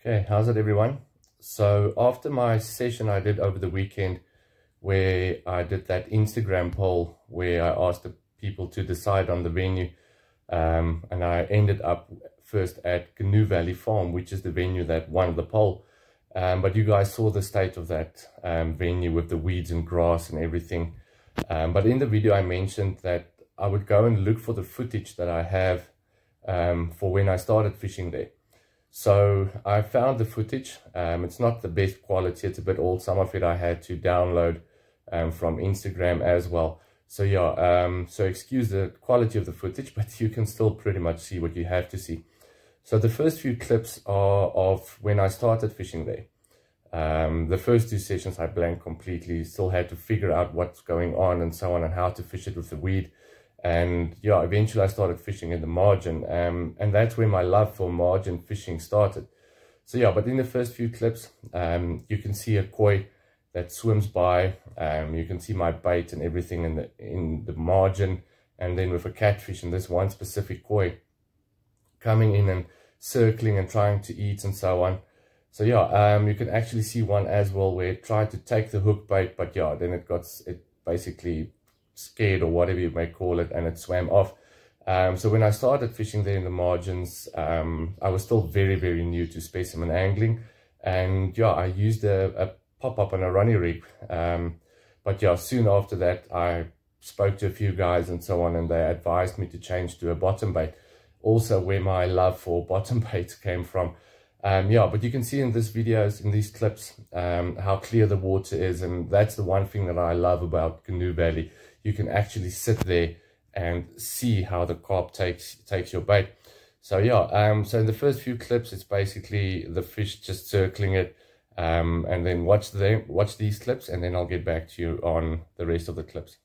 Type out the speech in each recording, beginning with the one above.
Okay, how's it everyone? So after my session I did over the weekend where I did that Instagram poll where I asked the people to decide on the venue um, and I ended up first at Gnu Valley Farm which is the venue that won the poll. Um, but you guys saw the state of that um, venue with the weeds and grass and everything. Um, but in the video I mentioned that I would go and look for the footage that I have um, for when I started fishing there so I found the footage. Um, it's not the best quality. It's a bit old. Some of it I had to download um, from Instagram as well. So yeah, um, so excuse the quality of the footage, but you can still pretty much see what you have to see. So the first few clips are of when I started fishing there. Um, the first two sessions I blanked completely, still had to figure out what's going on and so on and how to fish it with the weed and yeah eventually i started fishing in the margin um, and that's where my love for margin fishing started. So yeah but in the first few clips um, you can see a koi that swims by um, you can see my bait and everything in the in the margin and then with a catfish and this one specific koi coming in and circling and trying to eat and so on. So yeah um, you can actually see one as well where it tried to take the hook bait but yeah then it got it basically scared or whatever you may call it and it swam off. Um, so when I started fishing there in the margins, um, I was still very, very new to specimen angling. And yeah, I used a, a pop-up on a Ronnie rig. Um, but yeah, soon after that, I spoke to a few guys and so on, and they advised me to change to a bottom bait. Also, where my love for bottom baits came from. Um, yeah, but you can see in this videos, in these clips, um, how clear the water is. And that's the one thing that I love about Gnu Valley you can actually sit there and see how the carp takes takes your bait. So yeah, um, so in the first few clips, it's basically the fish just circling it, um, and then watch them, watch these clips, and then I'll get back to you on the rest of the clips.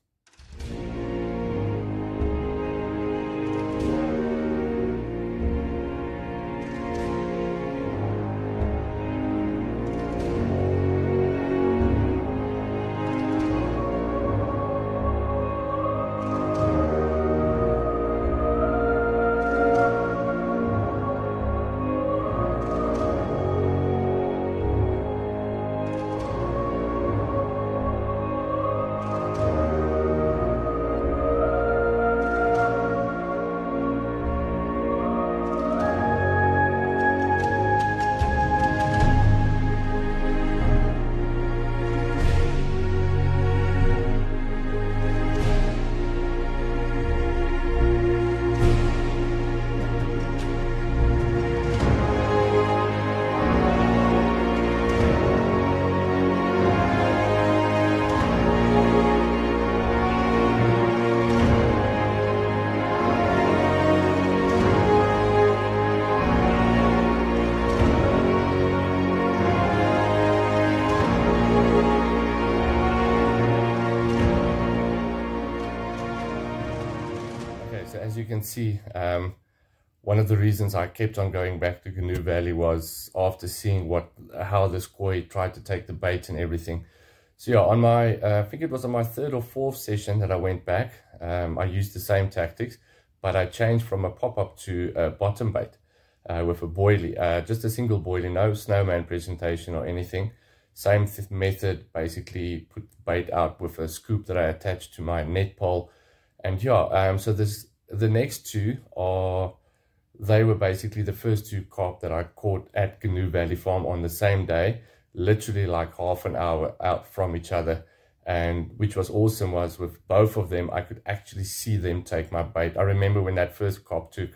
As you can see, um, one of the reasons I kept on going back to Gnu Valley was after seeing what how this koi tried to take the bait and everything. So yeah, on my, uh, I think it was on my third or fourth session that I went back, um, I used the same tactics, but I changed from a pop-up to a bottom bait uh, with a boilie, uh, just a single boilie, no snowman presentation or anything. Same method, basically put the bait out with a scoop that I attached to my net pole. And yeah, um, so this the next two are, they were basically the first two carp that I caught at Gnu Valley Farm on the same day, literally like half an hour out from each other. And which was awesome was with both of them, I could actually see them take my bait. I remember when that first carp took,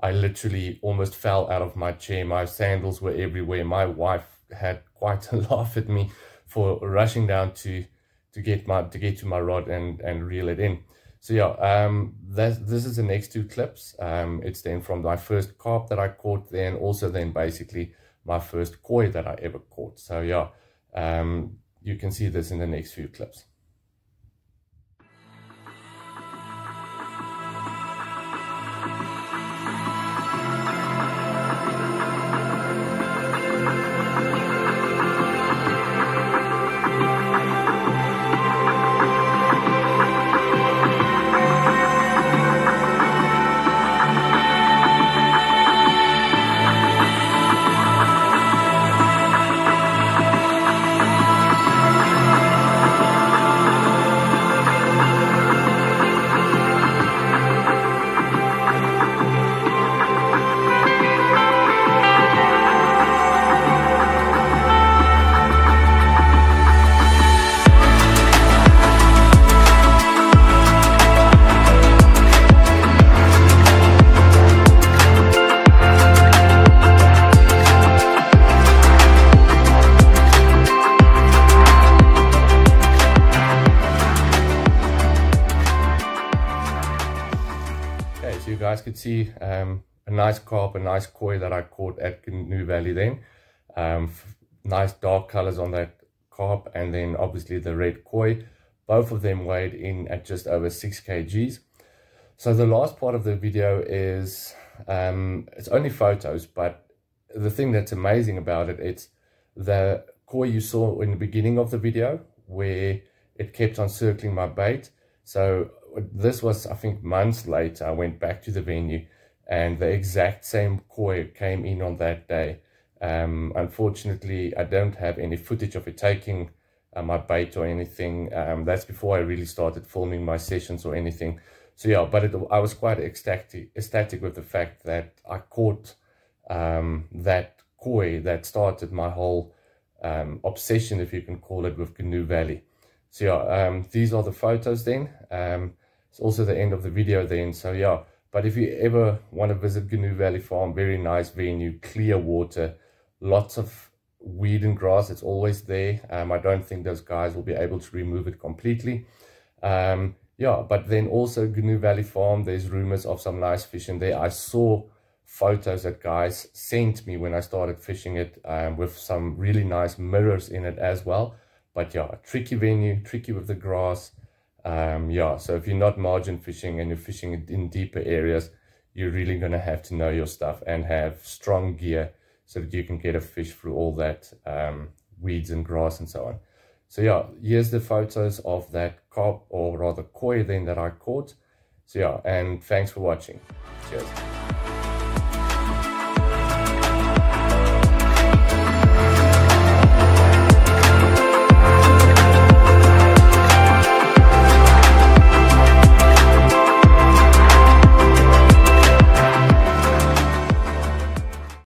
I literally almost fell out of my chair. My sandals were everywhere. My wife had quite a laugh at me for rushing down to to get my to get to my rod and and reel it in. So yeah, um, that, this is the next two clips. Um, it's then from my first carp that I caught, then also then basically my first koi that I ever caught. So yeah, um, you can see this in the next few clips. Guys could see um, a nice carp, a nice koi that I caught at Gnu Valley then. Um, nice dark colors on that carp and then obviously the red koi. Both of them weighed in at just over 6 kgs. So the last part of the video is, um, it's only photos, but the thing that's amazing about it, it's the koi you saw in the beginning of the video where it kept on circling my bait. So this was, I think, months later, I went back to the venue and the exact same koi came in on that day. Um, unfortunately, I don't have any footage of it taking uh, my bait or anything. Um, that's before I really started filming my sessions or anything. So yeah, but it, I was quite ecstatic, ecstatic with the fact that I caught um, that koi that started my whole um, obsession, if you can call it, with Gnu Valley. So yeah, um, these are the photos then. Um, it's also the end of the video then. So yeah, but if you ever want to visit Gnu Valley Farm, very nice venue, clear water, lots of weed and grass. It's always there. Um, I don't think those guys will be able to remove it completely. Um, yeah, but then also Gnu Valley Farm, there's rumors of some nice fishing there. I saw photos that guys sent me when I started fishing it um, with some really nice mirrors in it as well. But yeah, tricky venue, tricky with the grass. Um, yeah, so if you're not margin fishing and you're fishing in deeper areas, you're really going to have to know your stuff and have strong gear so that you can get a fish through all that um, weeds and grass and so on. So yeah, here's the photos of that carp or rather koi then that I caught. So yeah, and thanks for watching. Cheers.